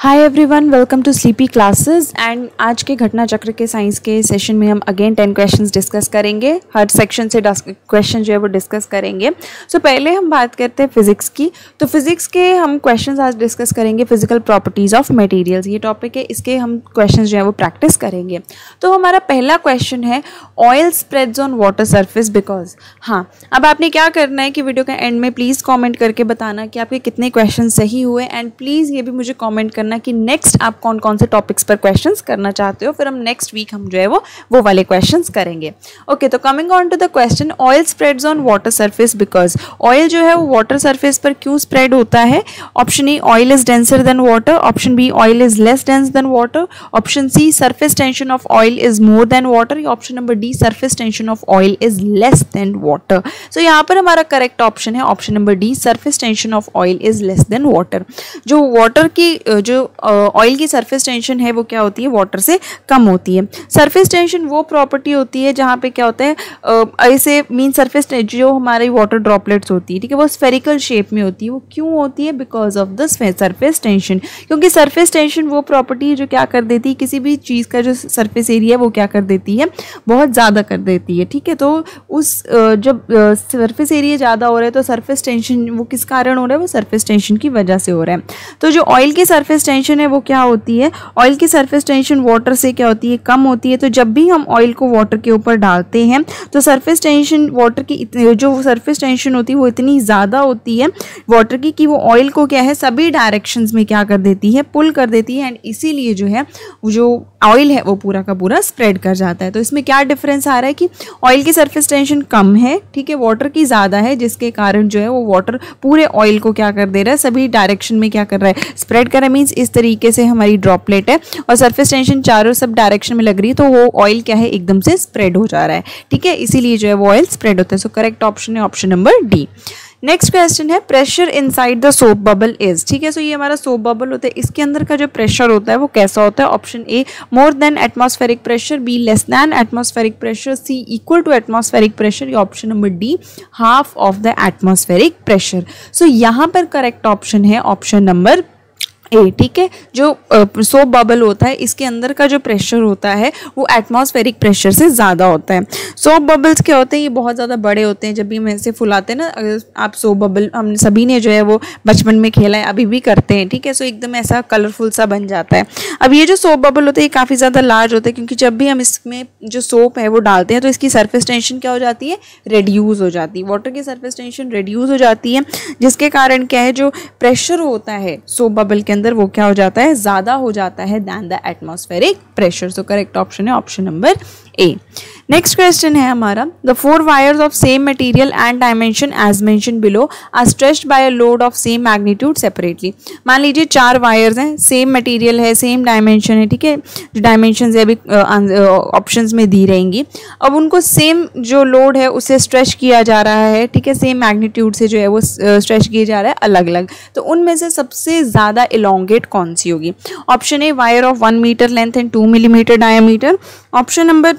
Hi everyone welcome to Sleepy Classes and आज के घटना चक्र के साइंस के सेशन में हम अगेन टेन क्वेश्चंस डिस्कस करेंगे। हर सेक्शन से क्वेश्चन जो है वो डिस्कस करेंगे। सो so, पहले हम बात करते हैं फिजिक्स की। तो फिजिक्स के हम क्वेश्चंस आज डिस्कस करेंगे फ़िज़िकल प्रॉपर्टीज़ ऑफ़ मटेरियल्स ये टॉपिक है इसके हम क्वेश्चन जो है वो प्रैक्टिस करेंगे। तो हमारा पहला क्वेश्चन है oil spreads on water surface because हाँ अब आपने क्या करना है कि वीडियो के एंड में प्लीज़ कॉमेंट करके बताना कि आपके कितने क्वेश्चन सही हुए एंड प्लीज़ ये भी मुझे कॉमेंट करना करना कि नेक्स्ट आप कौन कौन से टॉपिक्स पर क्वेश्चंस करना चाहते हो, फिर हम नेक्स्ट वीक हम जो है वो वो वाले क्वेश्चंस करेंगे। ओके तो coming on to the question oil spreads on water surface because oil जो है वो वाटर सरफेस पर क्यों स्प्रेड होता है? Option A oil is denser than water option B oil is less dense than water option C surface tension of oil is more than water या option number D surface tension of oil is less than water so यहाँ पर हमारा correct option है. Option number D surface tension of oil is less than water जो water की, जो oil की surface tension है, वो क्या होती है? वाटर से कम होती है। सरफेस टेंशन वो प्रॉपर्टी होती है जहाँ पे क्या होता है ऐसे मीन सरफेस जो हमारी वाटर ड्रॉपलेट्स होती है, ठीक है, वो स्फेरिकल शेप में होती है। वो क्यों होती है? Because of the surface tension क्योंकि सरफेस टेंशन वो प्रॉपर्टी जो क्या कर देती है, किसी भी चीज़ का जो सरफेस एरिया है, वो क्या कर देती है? बहुत ज़्यादा कर देती है, ठीक है? तो उस जब सरफेस एरिया ज़्यादा हो रहा है तो सरफेस टेंशन वो किस कारण हो रहा है? वो सरफेस टेंशन की वजह से हो रहा है। तो जो ऑयल की सरफेस टेंशन है वो क्या होती है? ऑयल की सरफेस टेंशन वाटर से क्या होती है? कम होती है। तो जब भी हम ऑयल को वाटर के ऊपर डालते हैं तो सरफेस टेंशन वाटर की जो सरफेस टेंशन होती है, वो इतनी ज़्यादा होती है वाटर की कि वो ऑयल को क्या है? सभी डायरेक्शन में क्या कर देती है? पुल कर देती है। एंड इसीलिए जो है, जो ऑयल है, वो पूरा का पूरा स्प्रेड कर जाता है। तो इसमें क्या डिफरेंस आ रहा है कि ऑयल की सरफेस टेंशन कम है, ठीक है? वाटर की ज़्यादा है, जिसके कारण जो है, वो वाटर पूरे ऑयल को क्या कर दे रहा है? सभी डायरेक्शन में क्या कर रहा है? स्प्रेड कर रहा है। मीन्स इस तरीके से हमारी ड्रॉपलेट है और सरफेस टेंशन चारों सब डायरेक्शन में लग रही है तो वो ऑयल क्या है, एकदम से स्प्रेड हो जा रहा है। ठीक है? इसीलिए जो है वो ऑयल स्प्रेड होता है। सो करेक्ट ऑप्शन है option number D next question है pressure inside the soap bubble is ठीक है? सो ये हमारा सोप बबल होता है। इसके अंदर का जो प्रेशर होता है, वो कैसा होता है? Option A more than atmospheric pressure B less than atmospheric pressure C equal to atmospheric pressure या option number D half of the atmospheric pressure so यहाँ पर करेक्ट ऑप्शन है ऑप्शन नंबर ए ठीक है? जो सोप बबल होता है, इसके अंदर का जो प्रेशर होता है, वो एटमॉस्फेरिक प्रेशर से ज़्यादा होता है। सोप बबल्स क्या होते हैं? ये बहुत ज़्यादा बड़े होते हैं। जब भी हम ऐसे फुलाते हैं ना, अगर आप सोप बबल हम सभी ने जो है वो बचपन में खेला है, अभी भी करते हैं, ठीक है? सो एकदम ऐसा कलरफुल सा बन जाता है। अब ये जो सोप बबल होते हैं, ये काफ़ी ज़्यादा लार्ज होते हैं, क्योंकि जब भी हम इसमें जो सोप है, वो डालते हैं तो इसकी सरफेस टेंशन क्या हो जाती है? रेड्यूज़ हो जाती है। वाटर की सर्फेस टेंशन रेड्यूज़ हो जाती है, जिसके कारण क्या है? जो प्रेशर होता है सोप बबल के अंदर वो क्या हो जाता है? ज़्यादा हो जाता है than the atmospheric pressure so correct option है option number A next question है हमारा. The four wires of same material and dimension as mention below are stretched by a load of same magnitude separately मान लीजिए चार wires हैं. Same material है same dimension है, ठीक है? जो डायमेंशन है अभी ऑप्शन में दी रहेंगी. अब उनको सेम जो लोड है, उसे स्ट्रेच किया जा रहा है, ठीक है? सेम मैग्नीट्यूड से जो है वो स्ट्रेच किया जा रहा है अलग अलग तो उनमें से सबसे ज़्यादा इलोंगेट कौन सी होगी? Option A wire of one metre length and two millimetre diameter option number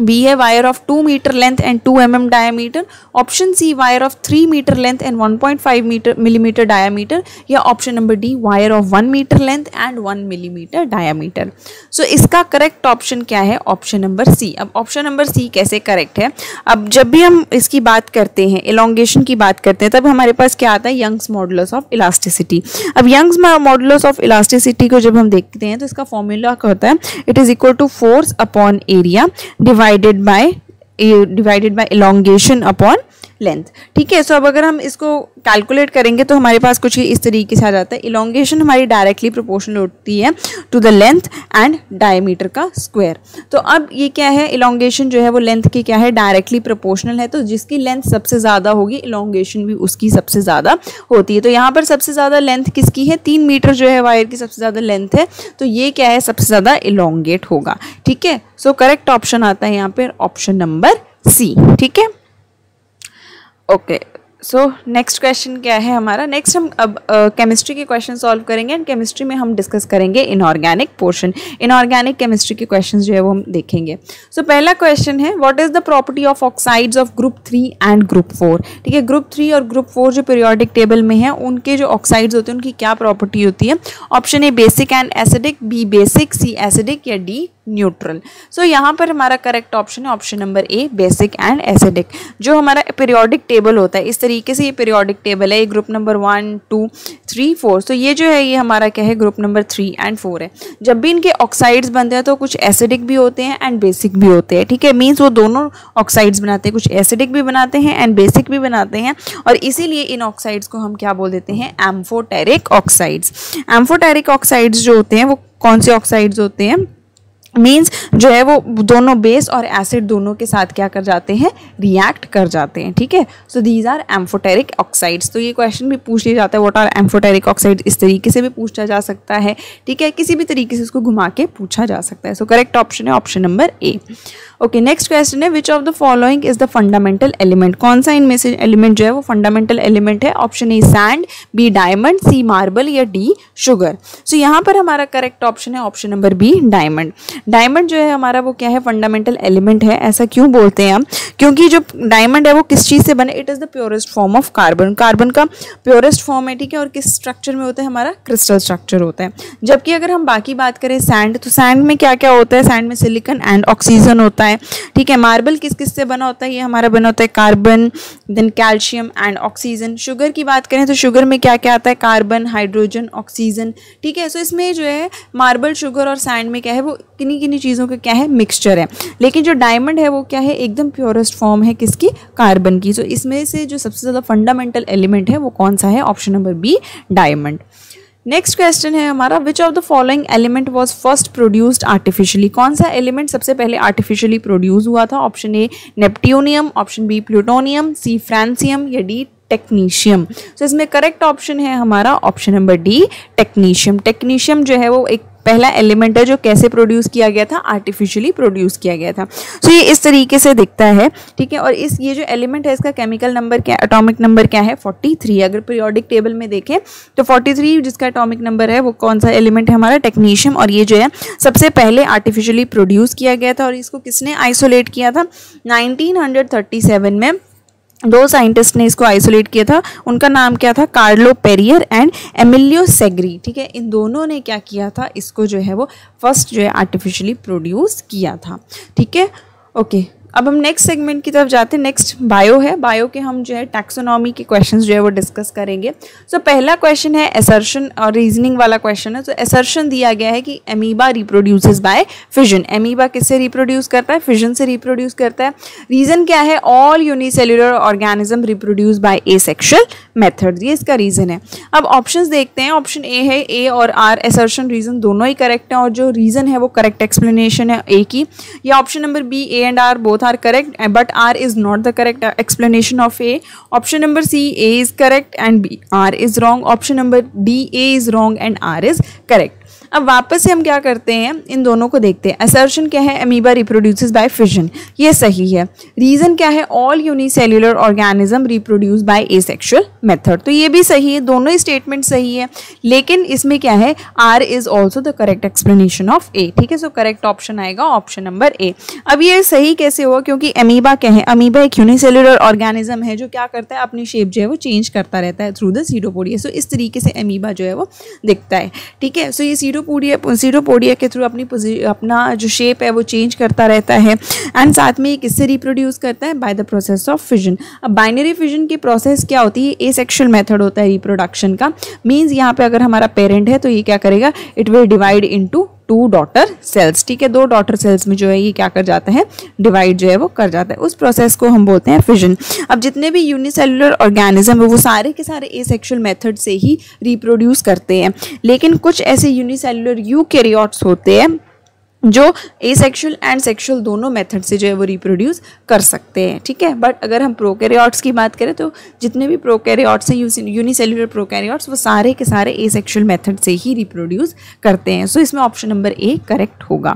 B है wire of two metre length and two M M diameter option C wire of three metre length and one point five metre millimetre diameter या option number D wire of one metre length and one millimetre diameter so इसका correct option क्या है? Option number सी अब option number सी कैसे correct है? अब जब भी हम इसकी बात करते हैं एलोंगेशन की बात करते हैं, तब हमारे पास क्या आता है? यंग्स मॉडुलस ऑफ़ इलास्टिसिटी अब यंग्स मॉडुलस ऑफ़ इलास्टिसिटी को जब हम देखते हैं तो इसका फॉर्मूला क्या होता है? It is equal to force upon area divide divided by you divided by elongation upon length. ठीक है सो अब अगर हम इसको कैलकुलेट करेंगे तो हमारे पास कुछ इस तरीके से आ जाता है। इलोंगेशन हमारी डायरेक्टली प्रोपोर्शनल होती है to the length and diameter का स्क्वायर तो अब ये क्या है? इलोंगेशन जो है वो लेंथ की क्या है? डायरेक्टली प्रोपोर्शनल है तो जिसकी लेंथ सबसे ज़्यादा होगी इलोंगेशन भी उसकी सबसे ज़्यादा होती है। तो यहाँ पर सबसे ज़्यादा लेंथ किसकी है? तीन मीटर जो है वायर की सबसे ज़्यादा लेंथ है। तो ये क्या है? सबसे ज़्यादा इलोंगेट होगा। ठीक है सो करेक्ट ऑप्शन आता है यहाँ पर ऑप्शन नंबर सी ठीक है? ओके सो नेक्स्ट क्वेश्चन क्या है हमारा? नेक्स्ट हम अब केमिस्ट्री के क्वेश्चन सॉल्व करेंगे एंड केमिस्ट्री में हम डिस्कस करेंगे इनऑर्गेनिक पोर्शन इनऑर्गेनिक केमिस्ट्री के क्वेश्चन जो है वो हम देखेंगे. सो so, पहला क्वेश्चन है what is the property of oxides of group three and group four ठीक है ग्रुप थ्री और ग्रुप फोर जो पीरियोडिक टेबल में है उनके जो ऑक्साइड्स होते हैं उनकी क्या प्रॉपर्टी होती है? Option A basic and acidic B basic C acidic या डी न्यूट्रल। सो यहाँ पर हमारा करेक्ट ऑप्शन है option number A basic and acidic जो हमारा पीरियोडिक टेबल होता है। इस तरीके से ये पीरियोडिक टेबल है, ये group number one two three four so ये जो है, ये हमारा क्या है group number three and four है। जब भी इनके ऑक्साइड्स बनते हैं तो कुछ एसिडिक भी होते हैं एंड बेसिक भी होते हैं, ठीक है? मीन्स वो दोनों ऑक्साइड्स बनाते हैं, कुछ एसिडिक भी बनाते हैं एंड बेसिक भी बनाते हैं। और इसीलिए इन ऑक्साइड्स को हम क्या बोल देते हैं? एम्फोटेरिक ऑक्साइड्स एम्फोटेरिक ऑक्साइड्स जो होते हैं, वो कौन से ऑक्साइड्स होते हैं? मीन्स जो है वो दोनों बेस और एसिड दोनों के साथ क्या कर जाते हैं रिएक्ट कर जाते हैं, ठीक है? So these are amphoteric oxides तो ये क्वेश्चन भी पूछ लिया जाता है वॉट आर एम्फोटेरिक ऑक्साइड इस तरीके से भी पूछा जा सकता है, ठीक है? किसी भी तरीके से इसको घुमा के पूछा जा सकता है। सो करेक्ट ऑप्शन है option number A okay next question है which of the following is the fundamental element कौन सा इनमें से एलिमेंट जो है वो फंडामेंटल एलिमेंट है? Option A sand B diamond C marble या डी शुगर सो यहाँ पर हमारा करेक्ट ऑप्शन है option number B diamond diamond जो है हमारा वो क्या है? फंडामेंटल एलिमेंट है, ऐसा क्यों बोलते हैं हम? क्योंकि जो डायमंड है वो किस चीज़ से बने? It is the purest form of carbon carbon का प्योरेस्ट फॉर्म है, ठीक है? और किस स्ट्रक्चर में होता है? हमारा क्रिस्टल स्ट्रक्चर होता है. जबकि अगर हम बाकी बात करें सैंड तो सैंड में क्या क्या होता है? सैंड में सिलिकन एंड ऑक्सीजन होता है। ठीक है, मार्बल किस किस से बना होता है? ये हमारा बना होता है carbon then calcium and oxygen sugar की बात करें तो शुगर में क्या क्या आता है? कार्बन हाइड्रोजन ऑक्सीजन ठीक है सो इसमें जो है मार्बल शुगर और सैंड में क्या है, वो किन्हीं किन्हीं चीज़ों का क्या है? मिक्सचर है। लेकिन जो डायमंड है, वो क्या है? एकदम प्योरेस्ट फॉर्म है किसकी? कार्बन की। सो इसमें से जो सबसे ज़्यादा फंडामेंटल एलिमेंट है, वो कौन सा है? Option number B diamond next question है हमारा which of the following element was first produced artificially कौन सा एलिमेंट सबसे पहले आर्टिफिशियली प्रोड्यूस हुआ था? Option A neptunium option B plutonium C francium या डी टेक्नीशियम सो इसमें करेक्ट ऑप्शन है हमारा option number D technetium technetium जो है वो एक पहला एलिमेंट है जो कैसे प्रोड्यूस किया गया था? आर्टिफिशियली प्रोड्यूस किया गया था। सो so, ये इस तरीके से दिखता है ठीक है? और इस ये जो एलिमेंट है इसका केमिकल नंबर क्या अटोमिक नंबर क्या है? 43 अगर पीरियोडिक टेबल में देखें तो 43 जिसका अटोमिक नंबर है वो कौन सा एलिमेंट है हमारा? टेक्नीशियम और ये जो है सबसे पहले आर्टिफिशियली प्रोड्यूस किया गया था और इसको किसने आइसोलेट किया था? नाइनटीन में दो साइंटिस्ट ने इसको आइसोलेट किया था। उनका नाम क्या था? Carlo Perrier and Emilio Segre. ठीक है? इन दोनों ने क्या किया था? इसको जो है वो फ़र्स्ट जो है आर्टिफिशियली प्रोड्यूस किया था। ठीक है? ओके अब हम नेक्स्ट सेगमेंट की तरफ़ जाते हैं। नेक्स्ट बायो है। बायो के हम जो है टैक्सोनॉमी के क्वेश्चंस जो है वो डिस्कस करेंगे। सो so, पहला क्वेश्चन है एसर्शन और रीजनिंग वाला क्वेश्चन है। तो एसर्शन दिया गया है कि amoeba reproduces by fission amoeba किससे रिप्रोड्यूस करता है? फिजन से रिप्रोड्यूस करता है। रीज़न क्या है? All unicellular organism reproduce by asexual method ये इसका रीज़न है। अब ऑप्शन देखते हैं। ऑप्शन ए है ए और आर एसर्शन रीज़न दोनों ही करेक्ट हैं और जो रीज़न है वो करेक्ट एक्सप्लेनेशन है ए की। या option number B A and R both are correct but R is not the correct uh, explanation of A. Option number C A is correct and B R is wrong. Option number D A is wrong and R is correct. अब वापस से हम क्या करते हैं? इन दोनों को देखते हैं। असर्शन क्या है? अमीबा रिप्रोड्यूसेस बाय फिजन ये सही है। रीजन क्या है? All unicellular organism reproduce by sexual method तो ये भी सही है। दोनों ही स्टेटमेंट सही है। लेकिन इसमें क्या है? R is also the correct explanation of A ठीक है? सो करेक्ट ऑप्शन आएगा। ऑप्शन नंबर ए अब ये सही कैसे हुआ? क्योंकि अमीबा क्या है? अमीबा एक यूनिसेल्युलर ऑर्गेनिज्म है जो क्या करता है? अपनी शेप जो है वो चेंज करता रहता है थ्रू द सीरोपोडिया सो इस तरीके से अमीबा जो है वो दिखता है। ठीक है? सो ये सीरो सीरोपोडिया सीरोपोडिया के थ्रू अपनी अपना जो शेप है वो चेंज करता रहता है। एंड साथ में ये किससे रिप्रोड्यूस करता है? By the process of fission अब बाइनरी फिजन की प्रोसेस क्या होती है? ए सेक्शुअल मेथड होता है रिप्रोडक्शन का। मीन्स यहाँ पे अगर हमारा पेरेंट है तो ये क्या करेगा? It will divide into two daughter cells ठीक है? दो डॉटर सेल्स में जो है ये क्या कर जाते हैं? डिवाइड जो है वो कर जाता है। उस प्रोसेस को हम बोलते हैं फिजन अब जितने भी यूनिसेलुलर ऑर्गेनिज्म है, वो सारे के सारे ए सेक्शुअल मेथड से ही रिप्रोड्यूस करते हैं। लेकिन कुछ ऐसे यूनिसेलुलर यू होते हैं जो ए सेक्शुअल एंड सेक्शुअल दोनों मेथड से जो है वो रिप्रोड्यूस कर सकते हैं ठीक है? बट अगर हम प्रोकैरियोट्स की बात करें तो जितने भी प्रोकैरियोट्स हैं यूनिसेल्युलर प्रोकैरियोट्स वो सारे के सारे ए सेक्शुअल मेथड से ही रिप्रोड्यूस करते हैं। सो so, इसमें ऑप्शन नंबर ए करेक्ट होगा।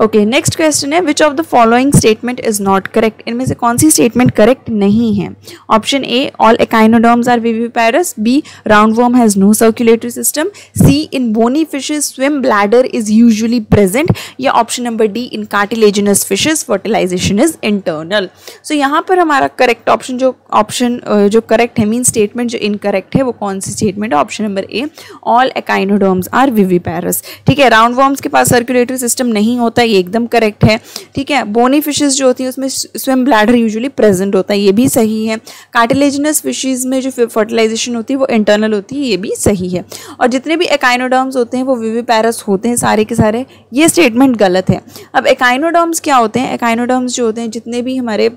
ओके नेक्स्ट क्वेश्चन है which of the following statement is not correct इनमें से कौन सी स्टेटमेंट करेक्ट नहीं है? Option A all echinoderms are viviparous B round worm has no circulatory system C in bony fishes swim bladder is usually present या option number D in cartilaginous fishes fertilization is internal so यहाँ पर हमारा correct option जो option जो correct है mean statement जो incorrect है, वो कौन सी स्टेटमेंट है? Option number A all echinoderms are viviparous ठीक है राउंड वॉर्म्स के पास सर्कुलेटरी सिस्टम नहीं होता ये एकदम करेक्ट है। ठीक है? बोनी फिशेज जो होती हैं, उसमें स्विम ब्लैडर यूजुअली प्रेजेंट होता है, ये भी सही है। कार्टिलेजनस फिशेज में जो फर्टिलाइजेशन होती है, वो इंटरनल होती है, ये भी सही है। और जितने भी एकाइनोडॉम्स होते हैं, वो विविपैरस होते हैं सारे के सारे, ये स्टेटमेंट गलत है। अब एकाइनोडॉम्स क्या होते हैं? एकाइनोडॉम्स जो होते हैं, जितने भी हमारे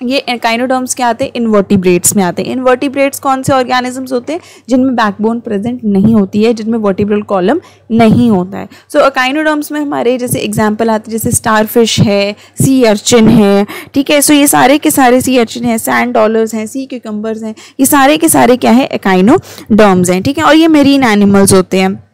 ये काइनोडॉम्स क्या आते हैं? इन्वर्टिब्रेट्स में आते हैं। इन्वर्टिब्रेट्स कौन से ऑर्गेनिजम्स होते हैं? जिनमें बैकबोन प्रेजेंट नहीं होती है जिनमें वर्टिब्रल कॉलम नहीं होता है। सो so, काइनोडॉम्स में हमारे जैसे एग्जांपल आते हैं जैसे स्टारफिश है सी अर्चिन है ठीक है? सो ये सारे के सारे सी अर्चिन है सैंड डॉलर्स हैं सी क्यूकम्बर्स हैं ये सारे के सारे क्या है? एकाइनोडॉम्स हैं ठीक है? और ये मेरीन एनिमल्स होते हैं।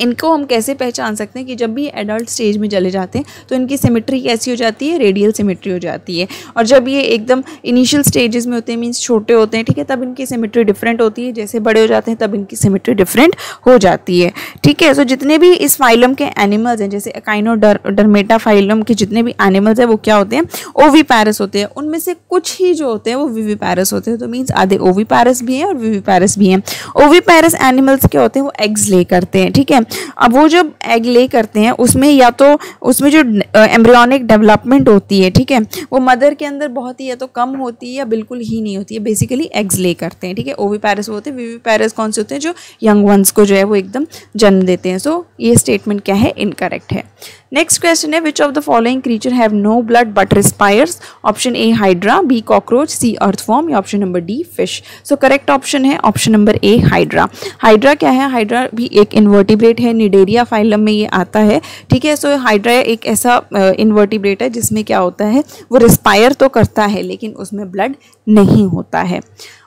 इनको हम कैसे पहचान सकते हैं कि जब भी एडल्ट स्टेज में चले जाते हैं तो इनकी सिमेट्री कैसी हो जाती है? रेडियल सिमेट्री हो जाती है। और जब ये एकदम इनिशियल स्टेजेस में होते हैं मीन्स छोटे होते हैं, ठीक है, तब इनकी सिमेट्री डिफरेंट होती है। जैसे बड़े हो जाते हैं, तब इनकी सिमेट्री डिफरेंट हो जाती है। ठीक है सो जितने भी इस फाइलम के एनिमल्स हैं, जैसे अकाइनो डरमेटा फाइलम के जितने भी एनिमल्स हैं, वो क्या होते हैं? ओवी पैरस होते हैं। उनमें से कुछ ही जो होते हैं, वो विवी पैरस होते हैं। तो मीन्स आधे ओवी पैरस भी हैं और विवी पैरस भी हैं। ओवी पैरस एनिमल्स क्या होते हैं? वो एग्स ले करते हैं, ठीक है। अब वो जब एग ले करते हैं, उसमें या तो उसमें जो एम्ब्रियोनिक डेवलपमेंट होती है, ठीक है? वो मदर के अंदर बहुत ही या तो कम होती है या बिल्कुल ही नहीं होती है। बेसिकली एग्स ले करते हैं, ठीक है? ओवी पैरस होते हैं वीवी पैरस कौन से होते हैं? जो यंग वंस को जो है वो एकदम जन्म देते हैं। सो ये स्टेटमेंट क्या है? इनकरेक्ट है। नेक्स्ट क्वेश्चन है which of the following creature have no blood but respires option A hydra B cockroach C earthworm या option number D fish so correct option है option number A hydra hydra क्या है? Hydra भी एक invertebrate है, Cnidaria phylum में ये आता है, ठीक है? सो हाइड्रा एक ऐसा इन्वर्टिब्रेट है जिसमें क्या होता है, वो रिस्पायर तो करता है, लेकिन उसमें ब्लड नहीं होता है।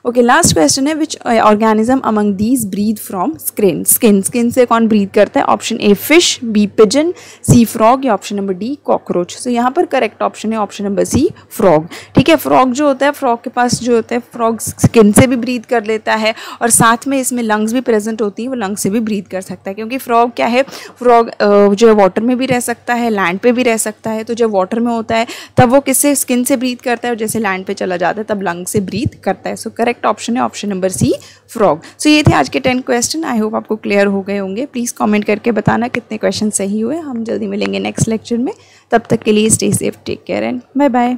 ओके लास्ट क्वेश्चन है which organism among these breathe from skin skin skin से कौन ब्रीद करता है? Option A fish B pigeon C frog या option number D cockroach so यहाँ पर करेक्ट ऑप्शन है ऑप्शन नंबर सी फ्रॉग ठीक है फ्रॉग जो होता है फ्रॉग के पास जो होता है फ्रॉग स्किन से भी ब्रीद कर लेता है और साथ में इसमें लंग्स भी प्रेजेंट होती हैं, वो लंग्स से भी ब्रीद कर सकता है। क्योंकि फ्रॉग क्या है? फ्रॉग जो है वाटर में भी रह सकता है लैंड पे भी रह सकता है। तो जब वाटर में होता है, तब वो किससे स्किन से ब्रीद करता है और जैसे लैंड पे चला जाता है, तब लंग से ब्रीद करता है। सो करेक्ट ऑप्शन है option number C frog so ये थे आज के टेन क्वेश्चन आई होप आपको क्लियर हो गए होंगे. प्लीज़ कॉमेंट करके बताना कितने क्वेश्चन सही हुए. हम जल्दी मिलेंगे नेक्स्ट लेक्चर में. तब तक के लिए stay safe take care and bye bye